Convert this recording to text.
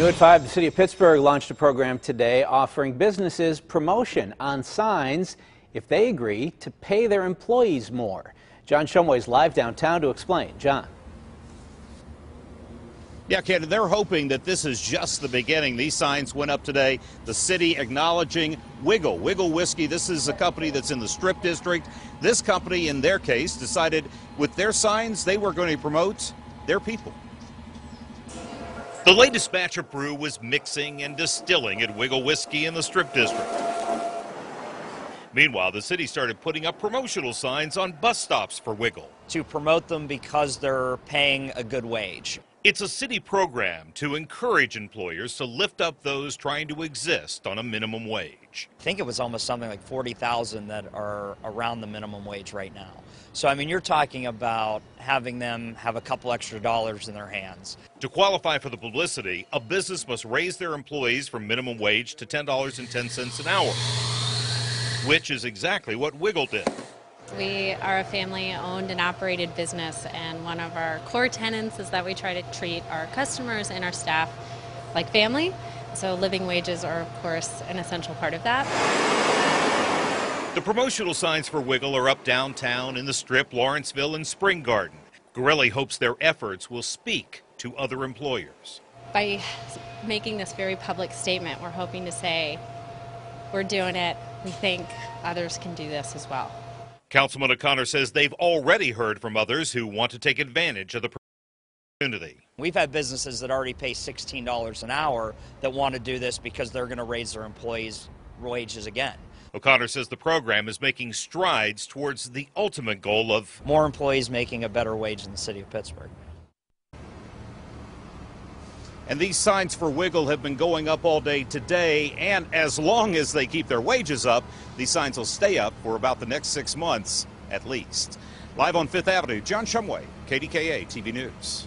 New at 5, the City of Pittsburgh launched a program today offering businesses promotion on signs if they agree to pay their employees more. John Shumway is live downtown to explain. John. Yeah, Ken, they're hoping that this is just the beginning. These signs went up today. The city acknowledging Wigle, Wigle Whiskey. This is a company that's in the Strip District. This company, in their case, decided with their signs they were going to promote their people. The latest batch of brew was mixing and distilling at Wigle Whiskey in the Strip District. Meanwhile, the city started putting up promotional signs on bus stops for Wigle. To promote them because they're paying a good wage. It's a city program to encourage employers to lift up those trying to exist on a minimum wage. I think it was almost something like 40,000 that are around the minimum wage right now. So, I mean, you're talking about having them have a couple extra dollars in their hands. To qualify for the publicity, a business must raise their employees from minimum wage to $10.10 an hour, which is exactly what Wigle did. We are a family owned and operated business, and one of our core tenets is that we try to treat our customers and our staff like family. So, living wages are, of course, an essential part of that. The promotional signs for Wigle are up downtown in the Strip, Lawrenceville, and Spring Garden. Grelli hopes their efforts will speak to other employers. By making this very public statement, we're hoping to say, we're doing it. We think others can do this as well. Councilman O'Connor says they've already heard from others who want to take advantage of the. We've had businesses that already pay $16 an hour that want to do this because they're going to raise their employees' wages again. O'Connor says the program is making strides towards the ultimate goal of more employees making a better wage in the city of Pittsburgh. And these signs for Wigle have been going up all day today. And as long as they keep their wages up, these signs will stay up for about the next six months at least. Live on Fifth Avenue, John Shumway, KDKA TV News.